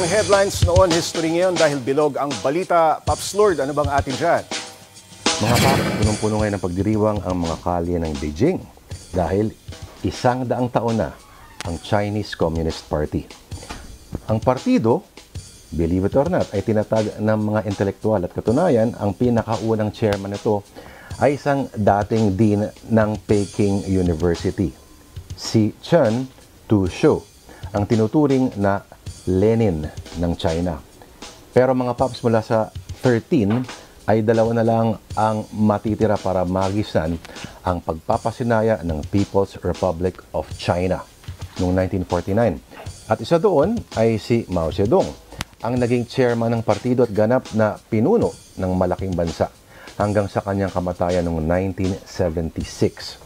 ang headlines noon, history ngayon dahil bilog ang balita. Pops Lord, ano bang atin dyan? Mga pap, punong-puno ngayon ng pagdiriwang ang mga kalye ng Beijing dahil isang daang taon na ang Chinese Communist Party. Ang partido, believe it or not, ay tinatag ng mga intelektual at katunayan ang pinakaunang chairman nito ay isang dating dean ng Peking University, si Chen Tushou, ang tinuturing na Lenin ng China. Pero mga paps mula sa 13 ay dalawa na lang ang matitira para magisan ang pagpapasinaya ng People's Republic of China noong 1949. At isa doon ay si Mao Zedong, ang naging chairman ng partido at ganap na pinuno ng malaking bansa hanggang sa kanyang kamatayan noong 1976.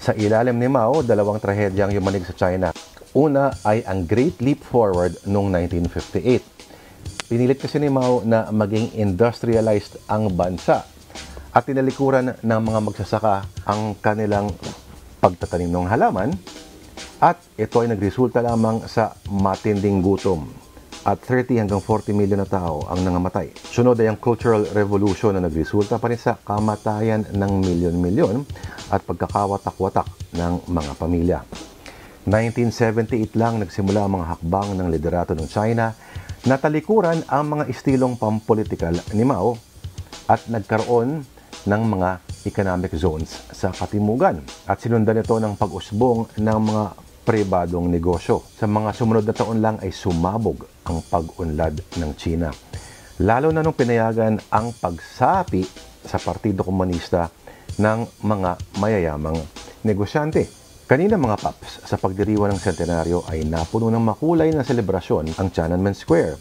Sa ilalim ni Mao, dalawang trahedyang yumanig sa China. Una ay ang Great Leap Forward noong 1958. Pinilit kasi ni Mao na maging industrialized ang bansa at tinalikuran ng mga magsasaka ang kanilang pagtatanim ng halaman at ito ay nagresulta lamang sa matinding gutom at 30 hanggang 40 milyon na tao ang nangamatay. Sunod ay ang Cultural Revolution na nagresulta pa rin sa kamatayan ng milyon-milyon at pagkakawatak-watak ng mga pamilya. 1978 lang nagsimula ang mga hakbang ng liderato ng China na talikuran ang mga estilong pampolitikal ni Mao at nagkaroon ng mga economic zones sa katimugan at sinundan ito ng pag-usbong ng mga pribadong negosyo. Sa mga sumunod na taon lang ay sumabog ang pag-unlad ng China. Lalo na nung pinayagan ang pagsapi sa Partido Komunista ng mga mayayamang negosyante. Kanina mga paps, sa pagdiriwa ng sentenaryo ay napuno ng makulay na selebrasyon ang Tiananmen Square,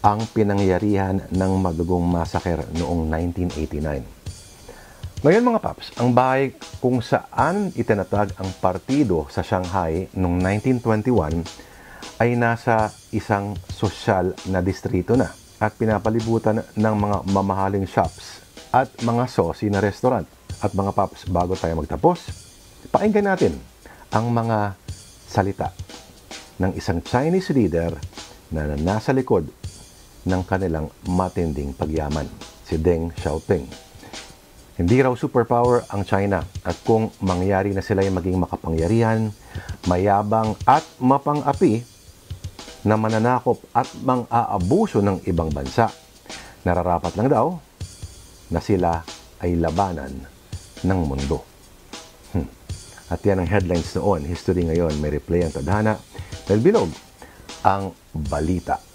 ang pinangyarihan ng magugong masaker noong 1989. Ngayon mga paps, ang bahay kung saan itinatag ang partido sa Shanghai noong 1921 ay nasa isang sosyal na distrito na at pinapalibutan ng mga mamahaling shops at mga sosi na restaurant. At mga paps, bago tayo magtapos, pakinggan natin ang mga salita ng isang Chinese leader na nasa likod ng kanilang matinding pagyaman, si Deng Xiaoping. Hindi raw superpower ang China at kung mangyari na sila yung maging makapangyarihan, mayabang at mapang-api na mananakop at mang-aabuso ng ibang bansa, nararapat lang daw na sila ay labanan ng mundo. At yan ang headlines noon. History ngayon, may replay ang tadhana. Dahil bilog ang balita.